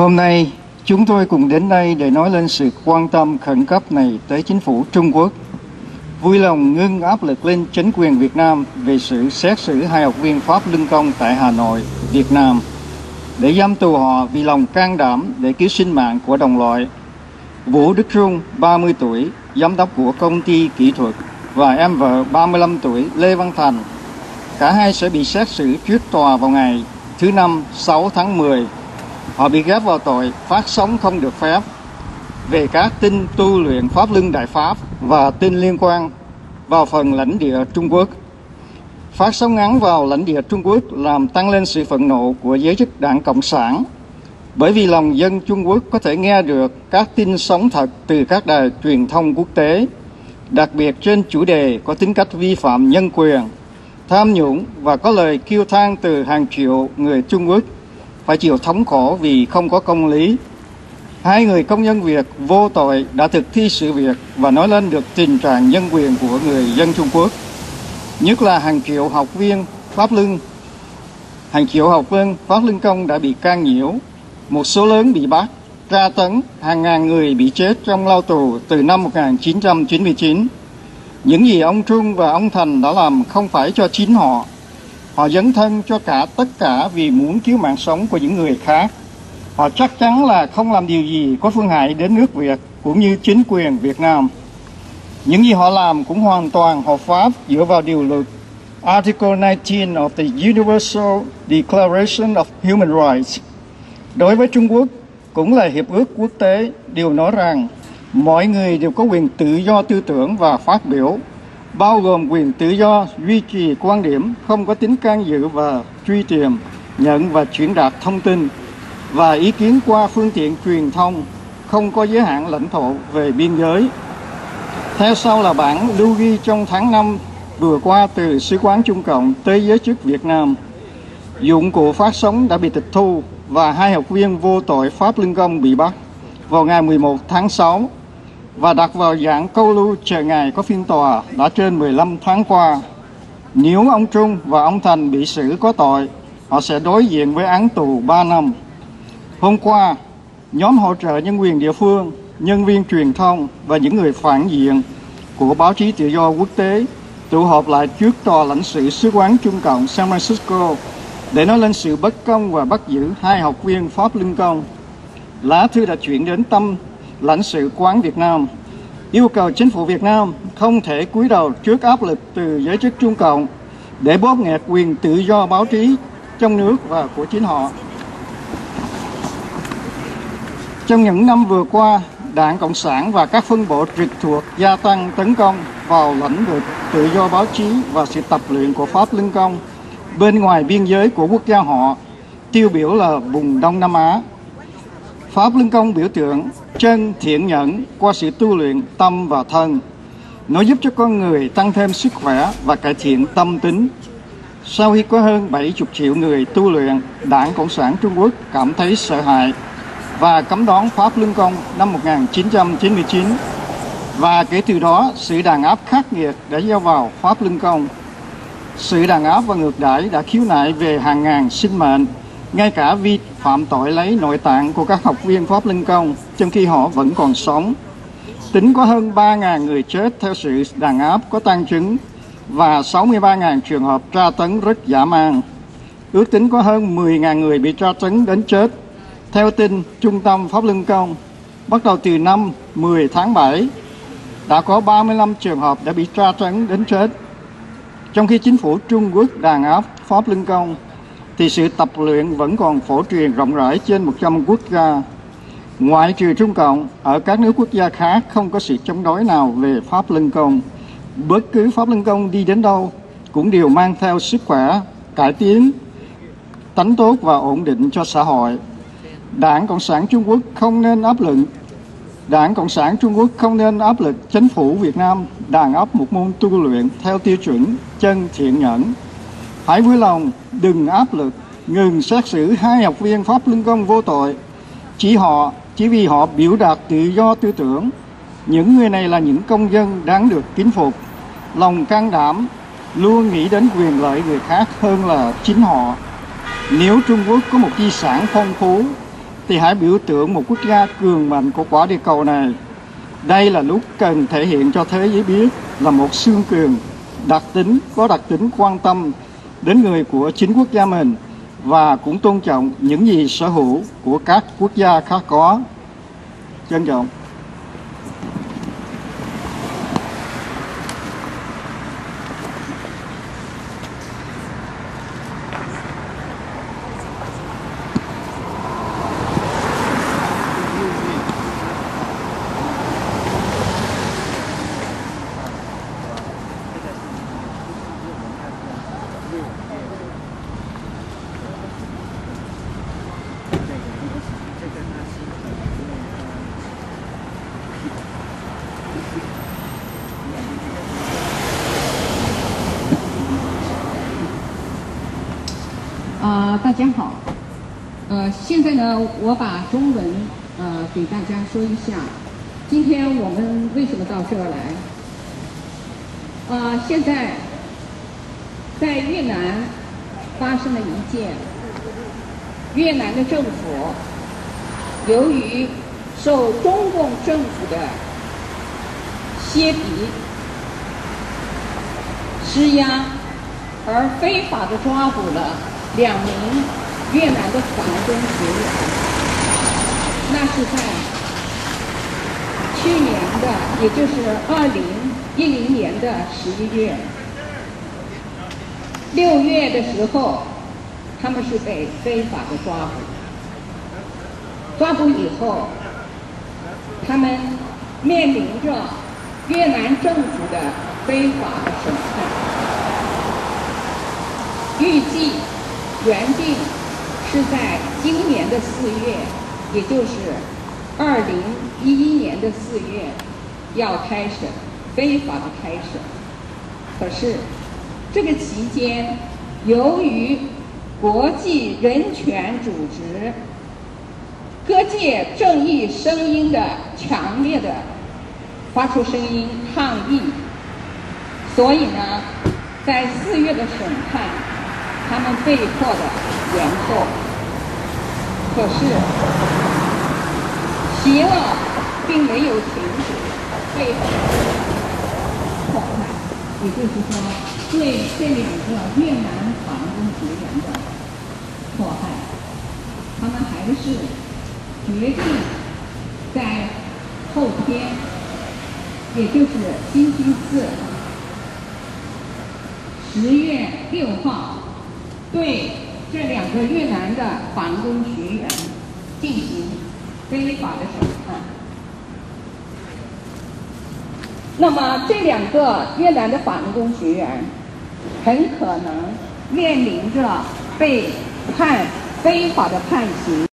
Hôm nay, chúng tôi cùng đến đây để nói lên sự quan tâm khẩn cấp này tới chính phủ Trung Quốc. Vui lòng ngưng áp lực lên chính quyền Việt Nam về sự xét xử hai học viên Pháp lương công tại Hà Nội, Việt Nam, để giam tù họ vì lòng can đảm để cứu sinh mạng của đồng loại. Vũ Đức Trung, 30 tuổi, giám đốc của công ty kỹ thuật, và em vợ 35 tuổi Lê Văn Thành. Cả hai sẽ bị xét xử trước tòa vào ngày thứ năm 6 tháng 10 Họ bị ghép vào tội phát sóng không được phép về các tin tu luyện Pháp Luân Đại Pháp và tin liên quan vào phần lãnh địa Trung Quốc. Phát sóng ngắn vào lãnh địa Trung Quốc làm tăng lên sự phẫn nộ của giới chức đảng Cộng sản bởi vì lòng dân Trung Quốc có thể nghe được các tin sống thật từ các đài truyền thông quốc tế, đặc biệt trên chủ đề có tính cách vi phạm nhân quyền, tham nhũng và có lời kêu than từ hàng triệu người Trung Quốc phải chịu thống khổ vì không có công lý. Hai người công nhân Việt vô tội đã thực thi sự việc và nói lên được tình trạng nhân quyền của người dân Trung Quốc. Nhất là hàng triệu học viên Pháp Lưng, hàng triệu học viên Pháp Lưng Công đã bị can nhiễu, một số lớn bị bắt, tra tấn, hàng ngàn người bị chết trong lao tù từ năm 1999. Những gì ông Trung và ông Thành đã làm không phải cho chính họ Họ dấn thân cho cả tất cả vì muốn cứu mạng sống của những người khác. Họ chắc chắn là không làm điều gì có phương hại đến nước Việt cũng như chính quyền Việt Nam. Những gì họ làm cũng hoàn toàn hợp pháp dựa vào điều luật Article 19 of the Universal Declaration of Human Rights. Đối với Trung Quốc, cũng là hiệp ước quốc tế điều nói rằng mọi người đều có quyền tự do tư tưởng và phát biểu bao gồm quyền tự do duy trì quan điểm không có tính can dự và truy tìm, nhận và chuyển đạt thông tin và ý kiến qua phương tiện truyền thông không có giới hạn lãnh thổ về biên giới. Theo sau là bản lưu ghi trong tháng 5 vừa qua từ Sứ quán Trung Cộng tới giới chức Việt Nam. Dụng cụ phát sóng đã bị tịch thu và hai học viên vô tội Pháp Lương Công bị bắt vào ngày 11 tháng 6 và đặt vào dạng câu lưu chờ ngày có phiên tòa đã trên 15 tháng qua. Nếu ông Trung và ông Thành bị xử có tội, họ sẽ đối diện với án tù 3 năm. Hôm qua, nhóm hỗ trợ nhân quyền địa phương, nhân viên truyền thông và những người phản diện của báo chí tự do quốc tế tụ họp lại trước tòa lãnh sự sứ quán Trung Cộng San Francisco để nói lên sự bất công và bắt giữ hai học viên Pháp Linh Công. Lá thư đã chuyển đến tâm lãnh sự quán Việt Nam yêu cầu chính phủ Việt Nam không thể cúi đầu trước áp lực từ giới chức Trung Cộng để bóp nghẹt quyền tự do báo chí trong nước và của chính họ. Trong những năm vừa qua, Đảng Cộng sản và các phân bộ trực thuộc gia tăng tấn công vào lãnh vực tự do báo chí và sự tập luyện của Pháp Lương Công bên ngoài biên giới của quốc gia họ, tiêu biểu là vùng Đông Nam Á. Pháp luân Công biểu tượng chân thiện nhẫn qua sự tu luyện tâm và thân. Nó giúp cho con người tăng thêm sức khỏe và cải thiện tâm tính. Sau khi có hơn 70 triệu người tu luyện, Đảng Cộng sản Trung Quốc cảm thấy sợ hãi và cấm đón Pháp Luân Công năm 1999. Và kể từ đó, sự đàn áp khắc nghiệt đã gieo vào Pháp Luân Công. Sự đàn áp và ngược đãi đã khiếu nại về hàng ngàn sinh mệnh ngay cả vi phạm tội lấy nội tạng của các học viên Pháp Linh Công trong khi họ vẫn còn sống. Tính có hơn 3.000 người chết theo sự đàn áp có tăng chứng và 63.000 trường hợp tra tấn rất dã man. Ước tính có hơn 10.000 người bị tra tấn đến chết. Theo tin Trung tâm Pháp Linh Công, bắt đầu từ năm 10 tháng 7, đã có 35 trường hợp đã bị tra tấn đến chết. Trong khi chính phủ Trung Quốc đàn áp Pháp Linh Công thì sự tập luyện vẫn còn phổ truyền rộng rãi trên 100 quốc gia. Ngoại trừ Trung Cộng, ở các nước quốc gia khác không có sự chống đối nào về Pháp Lân Công. Bất cứ Pháp Lân Công đi đến đâu cũng đều mang theo sức khỏe, cải tiến, tánh tốt và ổn định cho xã hội. Đảng Cộng sản Trung Quốc không nên áp lực Đảng Cộng sản Trung Quốc không nên áp lực chính phủ Việt Nam đàn áp một môn tu luyện theo tiêu chuẩn chân thiện nhẫn Hãy vui lòng đừng áp lực ngừng xét xử hai học viên Pháp Luân Công vô tội. Chỉ họ, chỉ vì họ biểu đạt tự do tư tưởng. Những người này là những công dân đáng được kính phục. Lòng can đảm luôn nghĩ đến quyền lợi người khác hơn là chính họ. Nếu Trung Quốc có một di sản phong phú thì hãy biểu tượng một quốc gia cường mạnh của quả địa cầu này. Đây là lúc cần thể hiện cho thế giới biết là một xương cường đặc tính có đặc tính quan tâm đến người của chính quốc gia mình và cũng tôn trọng những gì sở hữu của các quốc gia khác có. Trân trọng. 啊，大家好，呃，现在呢，我把中文呃给大家说一下，今天我们为什么到这儿来？啊，现在在越南发生了一件，越南的政府由于受中共政府的削皮施压，而非法的抓捕了。两名越南的反攻学员，那是在去年的，也就是二零一零年的十一月，六月的时候，他们是被非法的抓捕，抓捕以后，他们面临着越南政府的非法的审判，预计。原定是在今年的四月，也就是二零一一年的四月要开审，非法的开审。可是这个期间，由于国际人权组织、各界正义声音的强烈的发出声音抗议，所以呢，在四月的审判。他们被迫的延后，可是邪恶并没有停止，被迫害，也就是说，对这两个越南反攻学员的迫害，他们还是决定在后天，也就是星期四，十月六号。对这两个越南的反攻学员进行非法的审判。那么这两个越南的反攻学员很可能面临着被判非法的判刑。